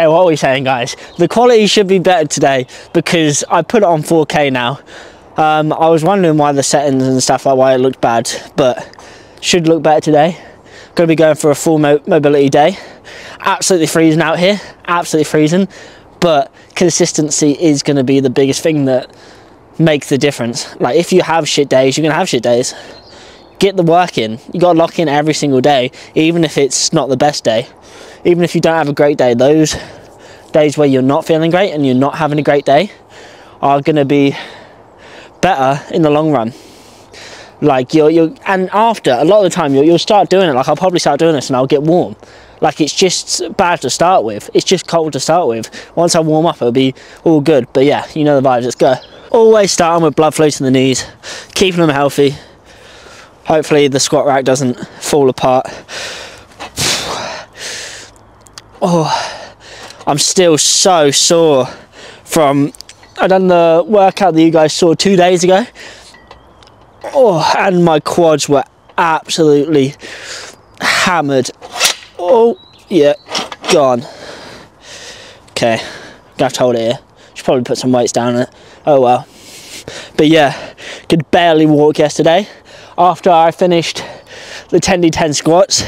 Okay, what are we saying, guys? The quality should be better today because I put it on 4K now. Um, I was wondering why the settings and stuff like why it looked bad, but should look better today. To be going for a full mo mobility day. Absolutely freezing out here, absolutely freezing, but consistency is going to be the biggest thing that makes the difference. Like if you have shit days, you're going to have shit days. Get the work in. You got to lock in every single day, even if it's not the best day even if you don't have a great day, those days where you're not feeling great and you're not having a great day are going to be better in the long run. Like you're, you're, and after a lot of the time you'll, you'll start doing it. Like I'll probably start doing this and I'll get warm. Like it's just bad to start with. It's just cold to start with. Once I warm up, it'll be all good. But yeah, you know the vibes. Let's go. Always starting with blood flow to the knees, keeping them healthy. Hopefully the squat rack doesn't fall apart. Oh, I'm still so sore from, I done the workout that you guys saw two days ago. Oh, and my quads were absolutely hammered. Oh, yeah, gone. Okay, gonna have to hold it here. Should probably put some weights down it. Oh well. But yeah, could barely walk yesterday. After I finished the 10d10 squats,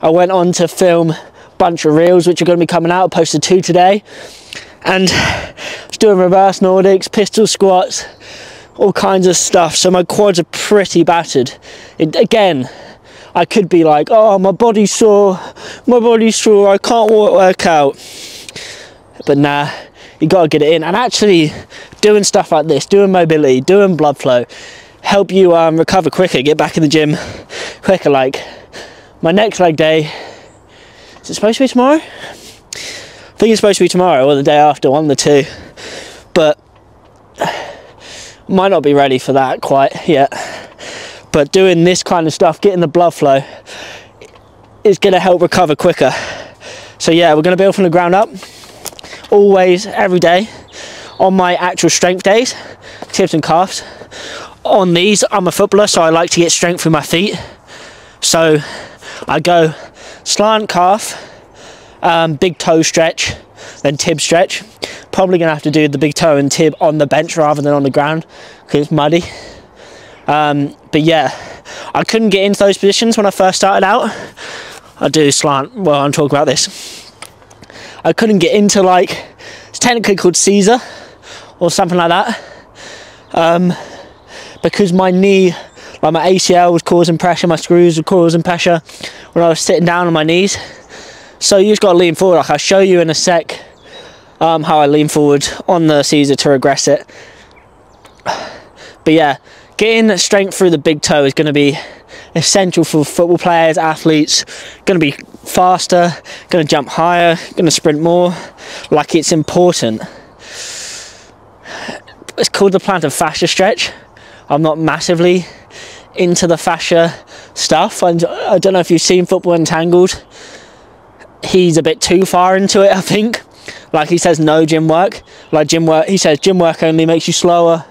I went on to film bunch of reels which are going to be coming out. I posted two today. And I was doing reverse Nordics, pistol squats, all kinds of stuff. So my quads are pretty battered. It, again, I could be like, oh, my body's sore, my body's sore, I can't work out. But nah, you got to get it in. And actually, doing stuff like this, doing mobility, doing blood flow, help you um, recover quicker, get back in the gym quicker. Like my next leg day, is it supposed to be tomorrow? I think it's supposed to be tomorrow or the day after, one of the two. But might not be ready for that quite yet. But doing this kind of stuff, getting the blood flow, is going to help recover quicker. So yeah, we're going to build from the ground up. Always, every day, on my actual strength days, tibs and calves. On these, I'm a footballer, so I like to get strength through my feet. So I go slant calf, um, big toe stretch, then tib stretch. Probably gonna have to do the big toe and tib on the bench rather than on the ground because it's muddy. Um, but yeah, I couldn't get into those positions when I first started out. I do slant, well, I'm talking about this. I couldn't get into like, it's technically called seiza or something like that. Um, because my knee like my ACL was causing pressure, my screws were causing pressure when I was sitting down on my knees. So you just got to lean forward. Like I'll show you in a sec um, how I lean forward on the seiza to regress it. But yeah, getting strength through the big toe is going to be essential for football players, athletes. Going to be faster, going to jump higher, going to sprint more. Like it's important. It's called the plantar fascia stretch. I'm not massively into the fascia stuff. And I don't know if you've seen Football Entangled. He's a bit too far into it, I think. Like he says, no gym work. Like gym work, he says gym work only makes you slower,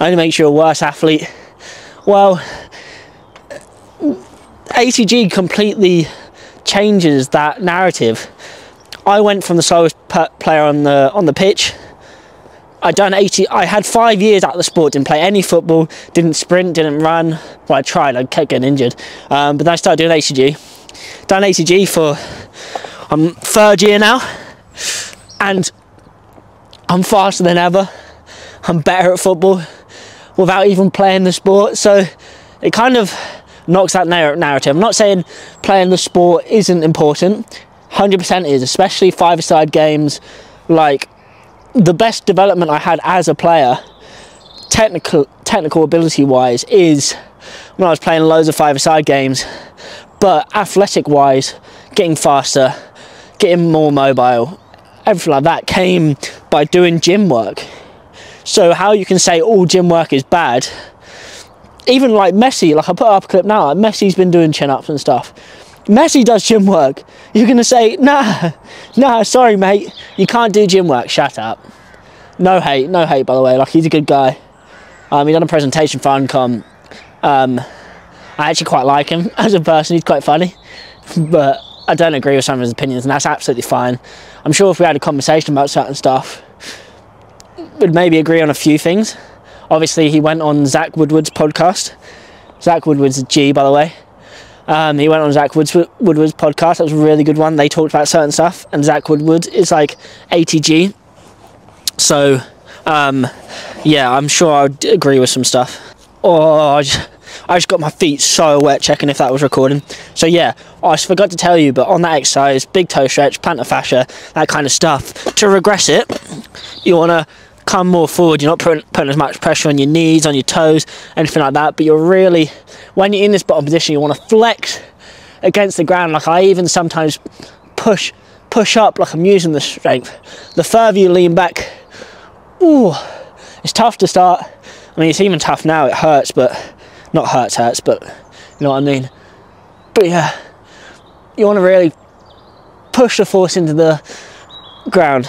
only makes you a worse athlete. Well, ATG completely changes that narrative. I went from the slowest player on the on the pitch I done 80, I had five years out of the sport, didn't play any football, didn't sprint, didn't run. Well, I tried, I kept getting injured. Um, but then I started doing ATG. Done ATG for, I'm um, third year now. And I'm faster than ever. I'm better at football without even playing the sport. So it kind of knocks that narrative. I'm not saying playing the sport isn't important. 100% is, especially five-a-side games like the best development I had as a player, technical technical ability wise, is when I was playing loads of five-a-side games. But athletic wise, getting faster, getting more mobile, everything like that came by doing gym work. So how you can say all gym work is bad, even like Messi, like I put up a clip now, Messi's been doing chin-ups and stuff. Messi does gym work. You're going to say, nah, nah, sorry, mate. You can't do gym work. Shut up. No hate, no hate, by the way. Like, he's a good guy. Um, he done a presentation for Uncom. Um, I actually quite like him as a person. He's quite funny. But I don't agree with some of his opinions, and that's absolutely fine. I'm sure if we had a conversation about certain stuff, we'd maybe agree on a few things. Obviously, he went on Zach Woodward's podcast. Zach Woodward's a G, by the way. Um, he went on Zach Woodward's, Woodward's podcast. That was a really good one. They talked about certain stuff, and Zach Woodward is like ATG. So, um, yeah, I'm sure I'd agree with some stuff. Oh, I just, I just got my feet so wet checking if that was recording. So yeah, I forgot to tell you, but on that exercise, big toe stretch, plantar fascia, that kind of stuff, to regress it, you want to come more forward. You're not putting, putting as much pressure on your knees, on your toes, anything like that. But you're really, when you're in this bottom position, you want to flex against the ground. Like I even sometimes push, push up like I'm using the strength. The further you lean back, ooh, it's tough to start. I mean, it's even tough now. It hurts, but not hurts, hurts, but you know what I mean. But yeah, you want to really push the force into the ground.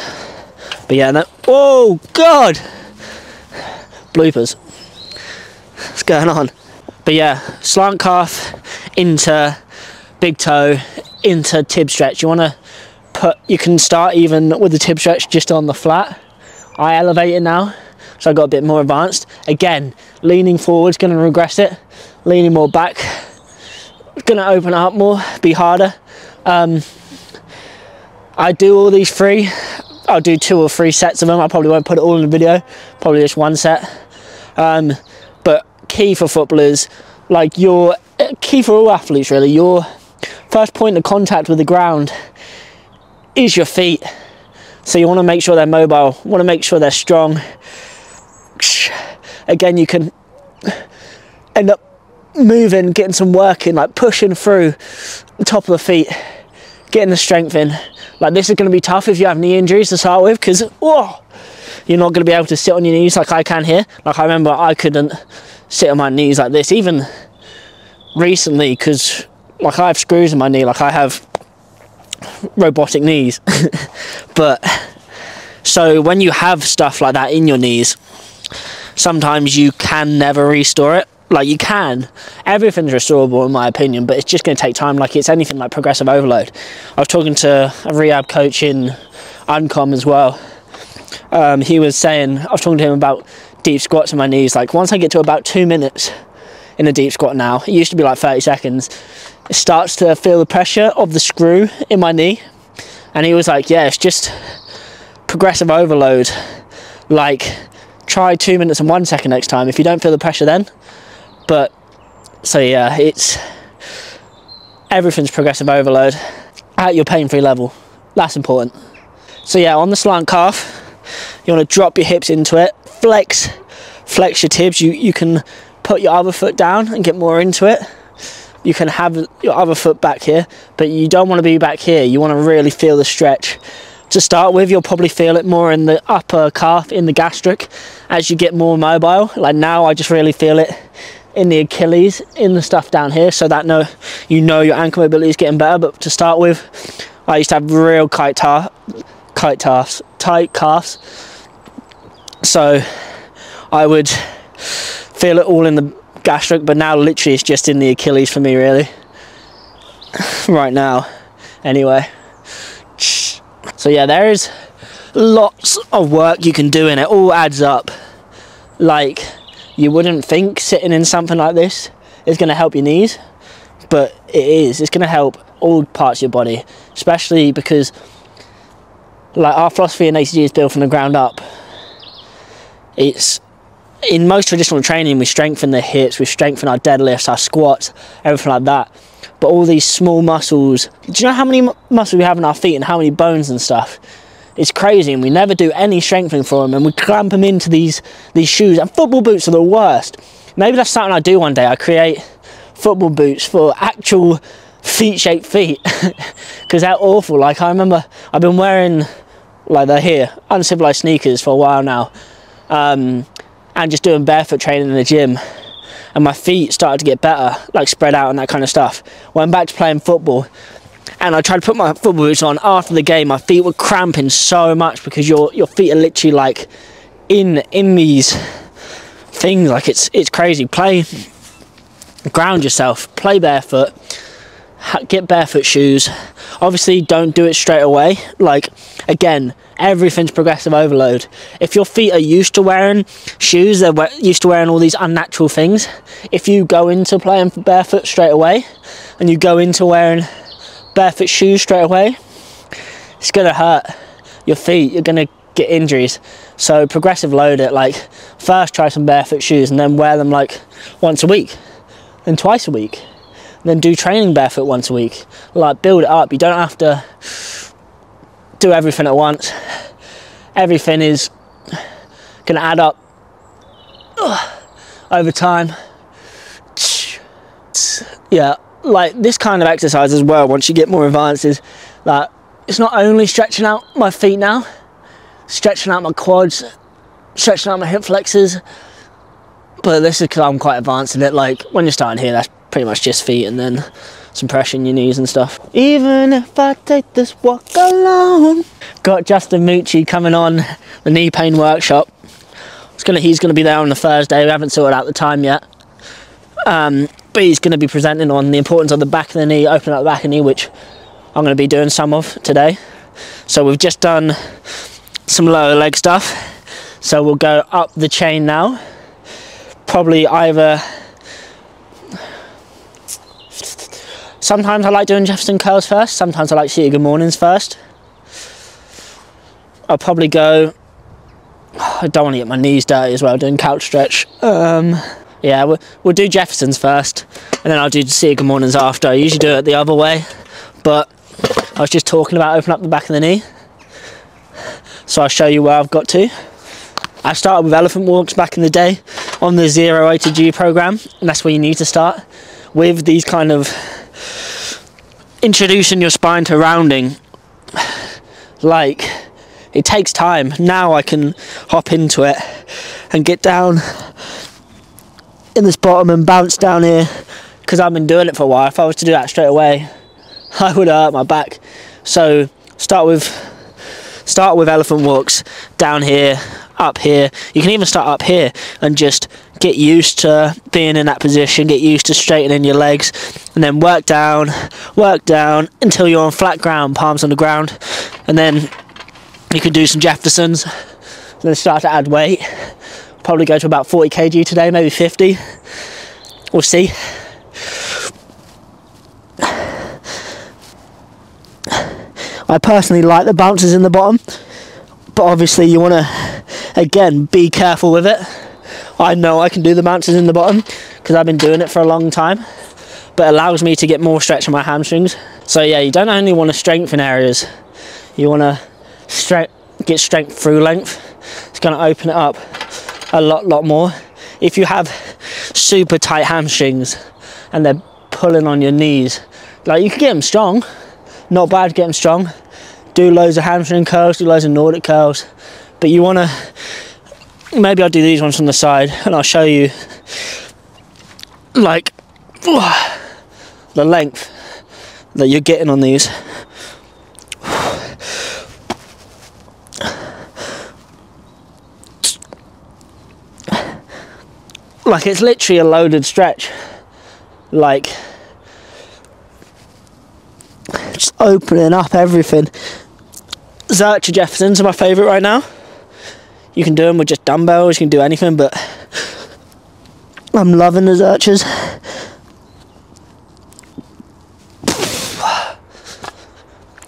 But yeah, that. Oh God! Bloopers. What's going on? But yeah, slant calf into big toe into tib stretch. You want to put. You can start even with the tib stretch just on the flat. I elevate it now so I got a bit more advanced. Again, leaning forward's going to regress it, leaning more back, going to open up more, be harder. Um, I do all these three. I'll do two or three sets of them. I probably won't put it all in the video, probably just one set. Um, but key for footballers, like your key for all athletes really, your first point of contact with the ground is your feet. So you want to make sure they're mobile, want to make sure they're strong, again you can end up moving, getting some work in, like pushing through the top of the feet, getting the strength in. Like this is going to be tough if you have knee injuries to start with because oh, you're not going to be able to sit on your knees like I can here. Like I remember I couldn't sit on my knees like this even recently because like I have screws in my knee, like I have robotic knees. but so when you have stuff like that in your knees, sometimes you can never restore it. Like you can, everything's restorable in my opinion, but it's just going to take time. Like it's anything like progressive overload. I was talking to a rehab coach in Uncom as well. Um, he was saying I was talking to him about deep squats on my knees. Like once I get to about two minutes in a deep squat now, it used to be like 30 seconds. It starts to feel the pressure of the screw in my knee, and he was like, "Yeah, it's just progressive overload." Like try two minutes and one second next time if you don't feel the pressure then. But so yeah, it's everything's progressive overload at your pain-free level. That's important. So yeah, on the slant calf, you want to drop your hips into it, flex, flex your tibs. You you can put your other foot down and get more into it. You can have your other foot back here, but you don't want to be back here. You want to really feel the stretch to start with you'll probably feel it more in the upper calf in the gastroc as you get more mobile like now I just really feel it in the Achilles in the stuff down here so that no you know your ankle mobility is getting better but to start with I used to have real kite tar kite tars tight calves so I would feel it all in the gastroc but now literally it's just in the Achilles for me really. Right now anyway. So yeah, there is lots of work you can do and it all adds up. Like, you wouldn't think sitting in something like this is going to help your knees, but it is. It's going to help all parts of your body, especially because like our philosophy in ATG is built from the ground up. It's in most traditional training, we strengthen the hips, we strengthen our deadlifts, our squats, everything like that but all these small muscles. Do you know how many muscles we have in our feet and how many bones and stuff? It's crazy, and we never do any strengthening for them, and we clamp them into these these shoes. And football boots are the worst. Maybe that's something I do one day. I create football boots for actual feet-shaped feet, because they're awful. Like I remember, I've been wearing like they're here uncivilized sneakers for a while now, um, and just doing barefoot training in the gym and my feet started to get better, like spread out and that kind of stuff. Went back to playing football, and I tried to put my football boots on after the game. My feet were cramping so much because your your feet are literally like in in these things. Like it's it's crazy. Play, ground yourself. Play barefoot. get barefoot shoes. Obviously, don't do it straight away. Like, again, everything's progressive overload. If your feet are used to wearing shoes, they're used to wearing all these unnatural things. If you go into playing barefoot straight away and you go into wearing barefoot shoes straight away, it's gonna hurt your feet. You're gonna get injuries. So progressive load it. Like first try some barefoot shoes and then wear them like once a week, then twice a week, then do training barefoot once a week. Like build it up. You don't have to do everything at once. Everything is gonna add up over time. Yeah, like this kind of exercise as well. Once you get more advanced, is that it's not only stretching out my feet now, stretching out my quads, stretching out my hip flexors. But this is because I'm quite advanced in it. Like when you're starting here, that's pretty much just feet and then some pressure in your knees and stuff. Even if I take this walk alone. Got Justin Mucci coming on the knee pain workshop. It's gonna, he's to be there on the Thursday. We haven't sorted out the time yet. Um, but he's going to be presenting on the importance of the back of the knee, opening up the back of the knee, which I'm going to be doing some of today. So we've just done some lower leg stuff. So we'll go up the chain now. Probably either... Sometimes I like doing Jefferson curls first. Sometimes I like seated good mornings first. I'll probably go... I don't want to get my knees dirty as well, doing couch stretch. Um, yeah, we'll, we'll do Jeffersons first, and then I'll do good mornings after. I usually do it the other way, but I was just talking about opening up the back of the knee. So I'll show you where I've got to. I started with elephant walks back in the day on the zero A to G program, and that's where you need to start with these kind of introducing your spine to rounding. Like, it takes time. Now I can hop into it and get down in this bottom and bounce down here because I've been doing it for a while. If I was to do that straight away, I would hurt my back. So start with start with elephant walks down here, up here. You can even start up here and just get used to being in that position, get used to straightening your legs, and then work down, work down until you're on flat ground, palms on the ground, and then you can do some Jeffersons, then start to add weight. Probably go to about 40 kg today, maybe 50. We'll see. I personally like the bounces in the bottom, but obviously you want to, again, be careful with it. I know I can do the bounces in the bottom because I've been doing it for a long time, but it allows me to get more stretch in my hamstrings. So yeah, you don't only want to strengthen areas, you want to stre get strength through length. It's going to open it up a lot, lot more. If you have super tight hamstrings and they're pulling on your knees, like you can get them strong, not bad, get them strong. Do loads of hamstring curls, do loads of Nordic curls, but you want to, maybe I'll do these ones from the side and I'll show you like the length that you're getting on these. Like it's literally a loaded stretch. Like just opening up everything. Zercher Jeffersons are my favourite right now. You can do them with just dumbbells, you can do anything, but I'm loving the Zerchers.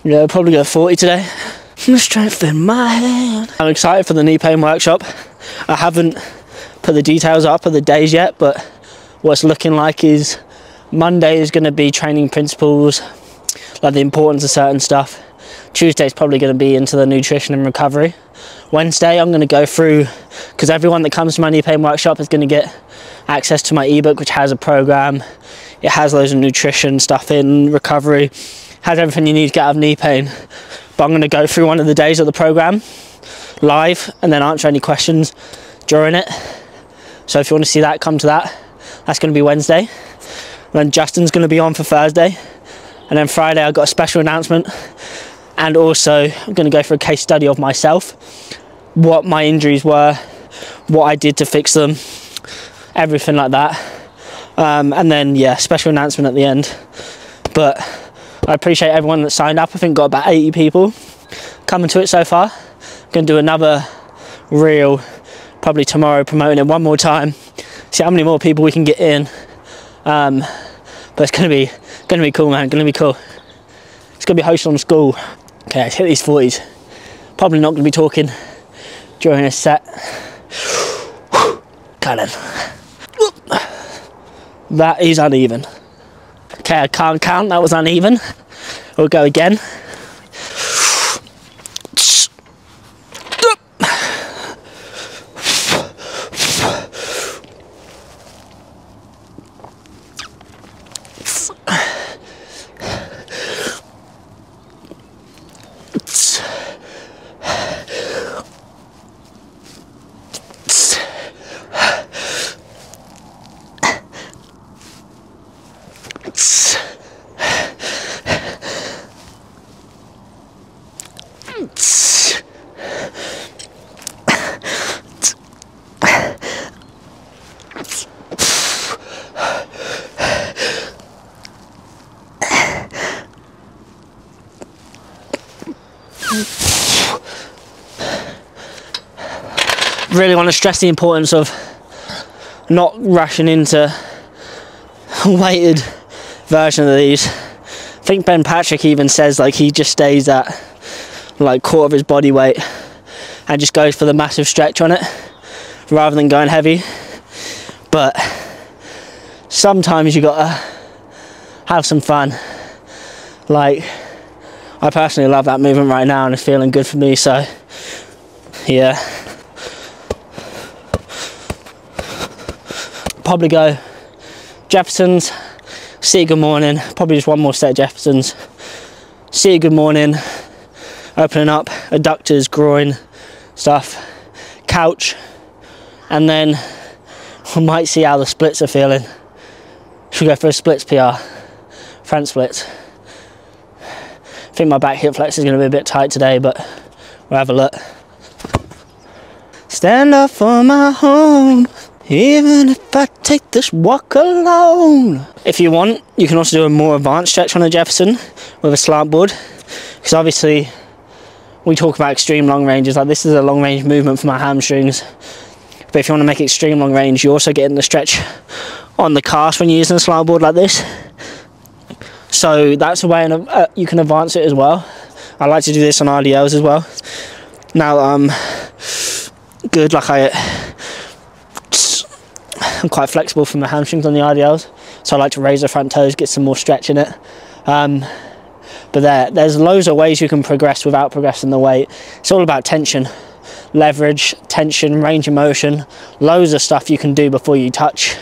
Yeah, I'll probably go 40 today. Strength in my hand. I'm excited for the knee pain workshop. I haven't put the details up of the days yet, but what's looking like is Monday is going to be training principles, like the importance of certain stuff. Tuesday is probably going to be into the nutrition and recovery. Wednesday, I'm going to go through, because everyone that comes to my knee pain workshop is going to get access to my ebook, which has a program. It has loads of nutrition stuff in, recovery, has everything you need to get out of knee pain. But I'm going to go through one of the days of the program live and then answer any questions during it. So if you want to see that, come to that. That's going to be Wednesday. And then Justin's going to be on for Thursday. And then Friday, I've got a special announcement. And also, I'm going to go for a case study of myself, what my injuries were, what I did to fix them, everything like that. Um, and then, yeah, special announcement at the end. But I appreciate everyone that signed up. I think got about 80 people coming to it so far. Going to do another reel probably tomorrow, promoting it one more time. See how many more people we can get in. Um, but it's to be to be cool, man. To be cool. It's to be hosted on Skool. Okay, let's hit these 40s. Probably not to be talking during this set. Cannon. That is uneven. Okay, I can't count. That was uneven. We'll go again. Stress the importance of not rushing into weighted version of these. I think Ben Patrick even says like he just stays at like quarter of his body weight and just goes for the massive stretch on it rather than going heavy. But sometimes you gotta have some fun. Like I personally love that movement right now and it's feeling good for me so yeah. Probably go Jeffersons, seated good morning, probably just one more set of Jeffersons, seated good morning, opening up adductors, groin, stuff, couch, and then we might see how the splits are feeling. Should we go for a splits PR, front splits. I think my back hip flex is going to be a bit tight today, but we'll have a look. Stand up for my home, even if I take this walk alone. If you want, you can also do a more advanced stretch on a Jefferson with a slant board, because obviously we talk about extreme long ranges, like this is a long range movement for my hamstrings. But if you want to make extreme long range, you also get in the stretch on the cast when you're using a slant board like this. So that's a way uh, you can advance it as well. I like to do this on RDLs as well. Now I'm good, like I, I'm quite flexible for my hamstrings on the RDLs, so I like to raise the front toes, get some more stretch in it. Um, but there, there's loads of ways you can progress without progressing the weight. It's all about tension, leverage, tension, range of motion, loads of stuff you can do before you touch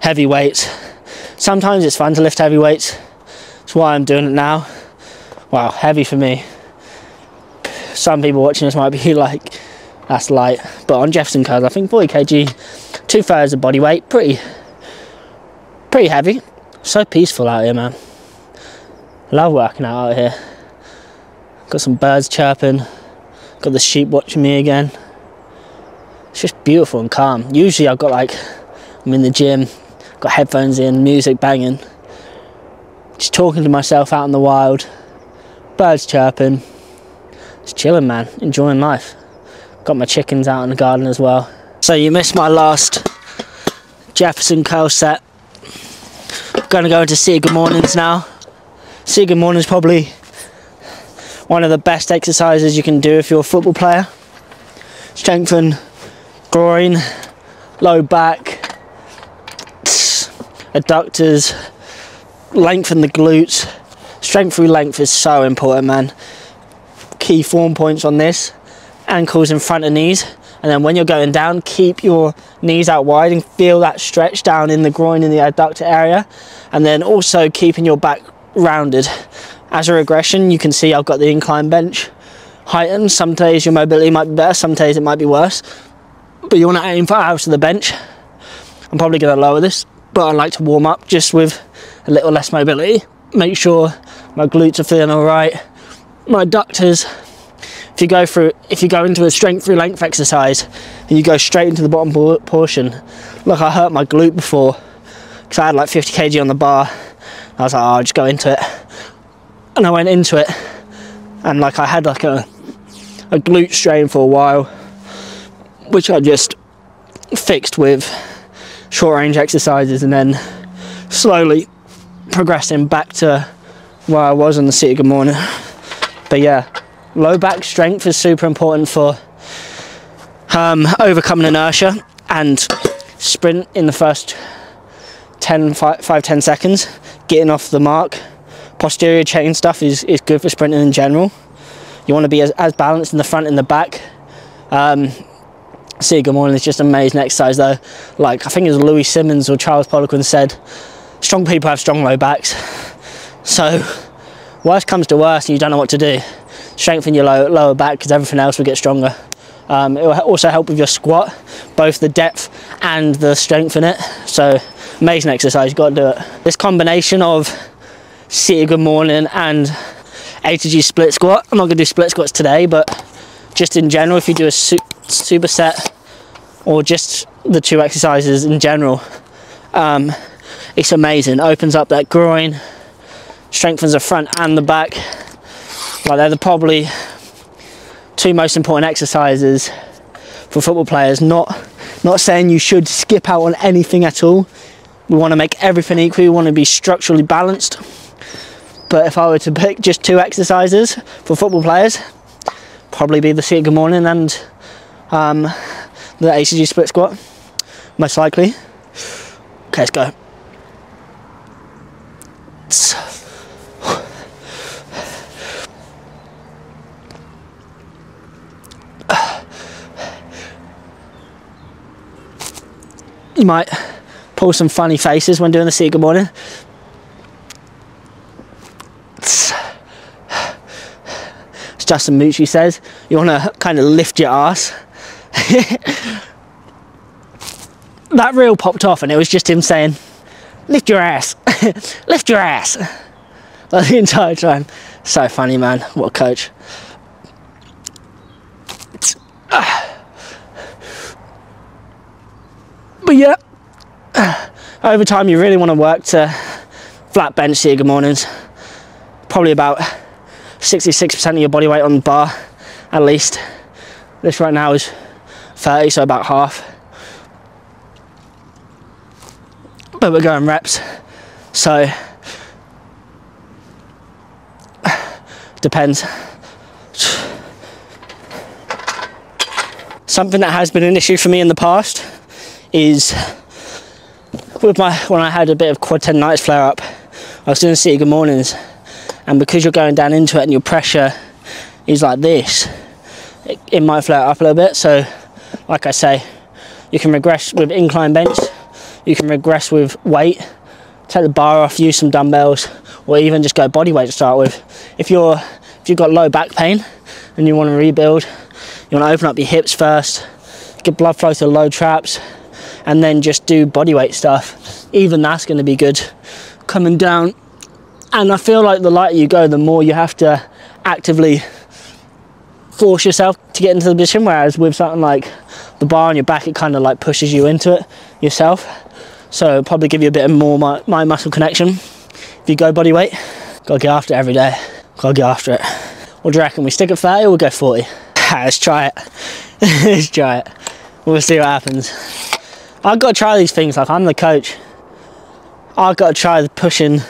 heavy weights. Sometimes it's fun to lift heavy weights. That's why I'm doing it now. Wow, heavy for me. Some people watching this might be like, that's light. But on Jefferson curls, I think 40 kg, two thirds of body weight, pretty, pretty heavy. So peaceful out here, man. Love working out out here. Got some birds chirping. Got the sheep watching me again. It's just beautiful and calm. Usually I've got like, I'm in the gym, got headphones in, music banging. Just talking to myself out in the wild. Birds chirping. Just chilling, man. Enjoying life. Got my chickens out in the garden as well. So you missed my last Jefferson curl set. I'm Gonna go into seated good mornings now. Seated good Mornings probably one of the best exercises you can do if you're a football player. Strengthen groin, low back, adductors, lengthen the glutes. Strength through length is so important, man. Key form points on this, ankles in front of knees. And then when you're going down, keep your knees out wide and feel that stretch down in the groin in the adductor area. And then also keeping your back rounded. As a regression, you can see I've got the incline bench heightened. Some days your mobility might be better, some days it might be worse. But you want to aim for out of the bench. I'm probably going to lower this, but I like to warm up just with a little less mobility. Make sure my glutes are feeling all right. My adductors, if you go through, if you go into a strength through length exercise and you go straight into the bottom portion, look, I hurt my glute before because I had like 50 kg on the bar I was like, oh, I'll just go into it. And I went into it, and like I had like a a glute strain for a while, which I just fixed with short range exercises, and then slowly progressing back to where I was on the Seated Good Morning. But yeah, low back strength is super important for um, overcoming inertia and sprint in the first 10, 5, 5, 10 seconds, getting off the mark. Posterior chain stuff is, is good for sprinting in general. You want to be as, as balanced in the front and the back. Um, see, good morning, it's just amazing exercise though. Like, I think it was Louie Simmons or Charles Poliquin said, strong people have strong low backs. So, worst comes to worst and you don't know what to do, strengthen your low, lower back because everything else will get stronger. Um, it will also help with your squat, both the depth and the strength in it. So amazing exercise, you've got to do it. This combination of Seated Good Morning and A to G split squat. I'm not going to do split squats today, but just in general, if you do a su superset or just the two exercises in general, um, it's amazing. It opens up that groin, strengthens the front and the back. Like they're the probably two most important exercises for football players. Not not saying you should skip out on anything at all. We want to make everything equal. We want to be structurally balanced. But if I were to pick just two exercises for football players, probably be the Seated Good Morning and um, the ATG split squat, most likely. Okay, let's go. You might pull some funny faces when doing the Seated Good Morning. As Justin Mucci says, you want to kind of lift your ass. that reel popped off and it was just him saying, lift your ass, lift your ass. Like the entire time. So funny, man. What a coach. But yeah, over time you really want to work to flat bench good mornings. Probably about 66% of your body weight on the bar, at least. This right now is 30, so about half. But we're going reps, so depends. Something that has been an issue for me in the past is with my when I had a bit of quad tendonitis flare up, I was doing Seated Good Mornings, and because you're going down into it and your pressure is like this, it, it might flare up a little bit. So, like I say, you can regress with incline bench, you can regress with weight, take the bar off, use some dumbbells, or even just go body weight to start with. If you're if you've got low back pain and you want to rebuild, you want to open up your hips first, get blood flow to the low traps, and then just do body weight stuff. Even that's going to be good coming down. And I feel like the lighter you go, the more you have to actively force yourself to get into the position. Whereas with something like the bar on your back, it kind of like pushes you into it yourself. So probably give you a bit more my, my muscle connection. If you go body weight, gotta get after it every day. Gotta get after it. What do you reckon? We stick at 30 or we'll go 40? Let's try it. Let's try it. We'll see what happens. I've got to try these things, like I'm the coach. I've got to try the pushing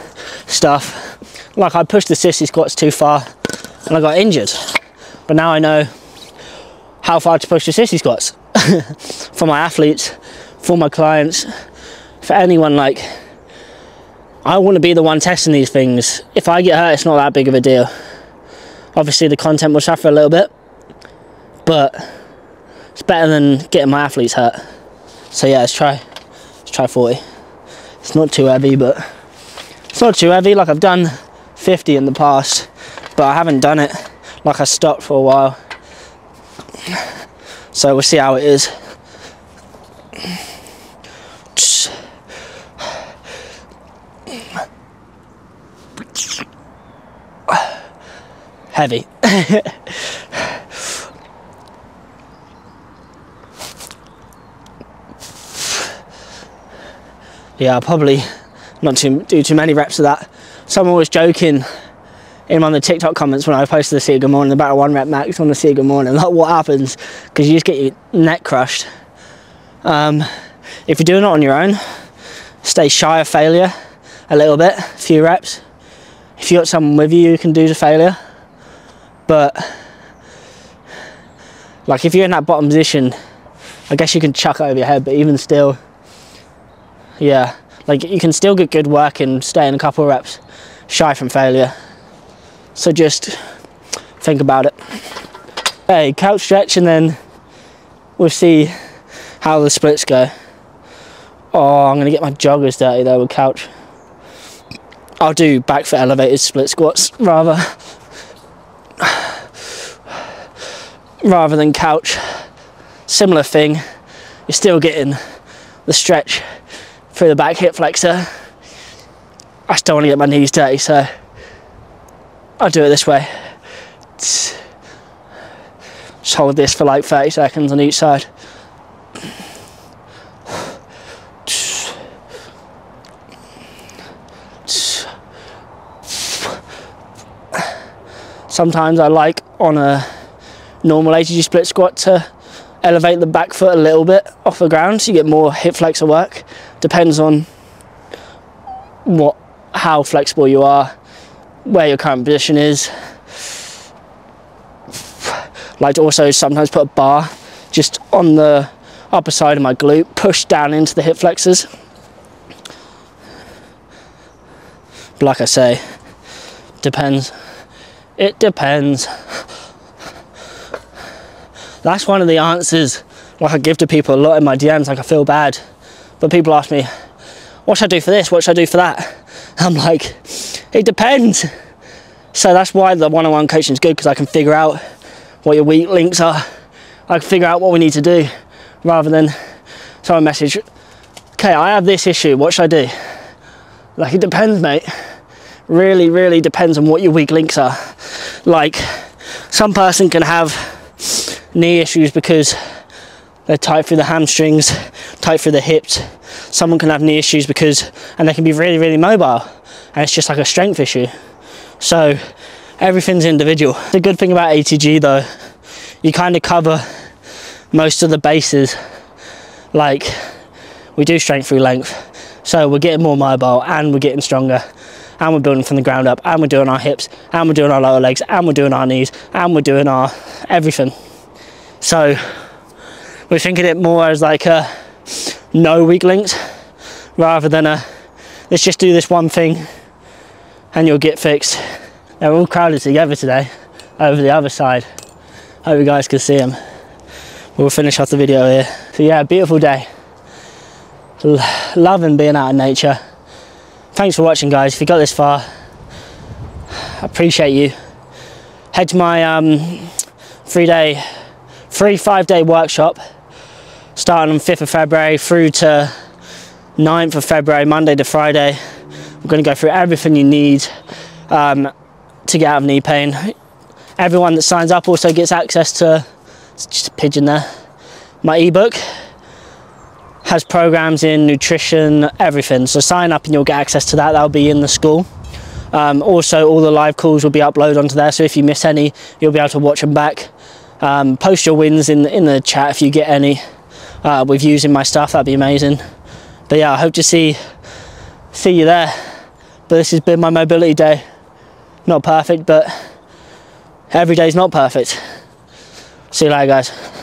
stuff. Like I pushed the sissy squats too far and I got injured. But now I know how far to push the sissy squats. for my athletes, for my clients, for anyone like, I want to be the one testing these things. If I get hurt, it's not that big of a deal. Obviously the content will suffer a little bit, but it's better than getting my athletes hurt. So yeah, let's try, let's try 40. It's not too heavy, but it's not too heavy. Like I've done 50 in the past, but I haven't done it. Like I stopped for a while. So we'll see how it is. Heavy. yeah, I'll probably not to do too many reps of that. Someone was joking in one of the TikTok comments when I posted the Seagull Morning about a one rep max on the Seagull Morning, like what happens because you just get your neck crushed. Um, if you're doing it on your own, stay shy of failure a little bit, a few reps. If you got someone with you, you can do the failure. But like if you're in that bottom position, I guess you can chuck it over your head, but even still, yeah, like you can still get good work and stay in a couple of reps shy from failure. So just think about it. Hey, couch stretch and then we'll see how the splits go. Oh, I'm gonna get my joggers dirty though with couch. I'll do back foot elevated split squats rather rather than couch. Similar thing, you're still getting the stretch through the back hip flexor. I still want to get my knees dirty, so I'll do it this way. Just hold this for like 30 seconds on each side. Sometimes I like on a normal ATG split squat to elevate the back foot a little bit off the ground so you get more hip flexor work. Depends on what how flexible you are, where your current position is. Like to also sometimes put a bar just on the upper side of my glute, push down into the hip flexors. But like I say, depends. It depends. That's one of the answers like I give to people a lot in my DMs, like I feel bad. But people ask me, what should I do for this? What should I do for that? I'm like, it depends. So that's why the one-on-one coaching is good because I can figure out what your weak links are. I can figure out what we need to do rather than someone message, okay, I have this issue, what should I do? Like it depends, mate. Really, really depends on what your weak links are. Like some person can have knee issues because they're tight through the hamstrings, tight through the hips. Someone can have knee issues because, and they can be really, really mobile, and it's just like a strength issue. So everything's individual. The good thing about ATG though, you kind of cover most of the bases. Like we do strength through length, so we're getting more mobile and we're getting stronger and we're building from the ground up and we're doing our hips and we're doing our lower legs and we're doing our knees and we're doing our everything. So we're thinking it more as like a no weak links rather than a let's just do this one thing and you'll get fixed. They're all crowded together today over the other side. Hope you guys can see them. We'll finish off the video here. So yeah, beautiful day. L loving being out in nature. Thanks for watching guys. If you got this far, I appreciate you. Head to my um, three day free five day workshop starting on 5th of February through to 9th of February, Monday to Friday. We're going to go through everything you need um, to get out of knee pain. Everyone that signs up also gets access to, just a pigeon there, my ebook. Has programs in nutrition, everything. So sign up and you'll get access to that. That'll be in the Skool. Um, also, all the live calls will be uploaded onto there. So if you miss any, you'll be able to watch them back. Um, post your wins in, in the chat if you get any uh, with using my stuff, that'd be amazing. But yeah, I hope to see, see you there. But this has been my mobility day. Not perfect, but every day's not perfect. See you later, guys.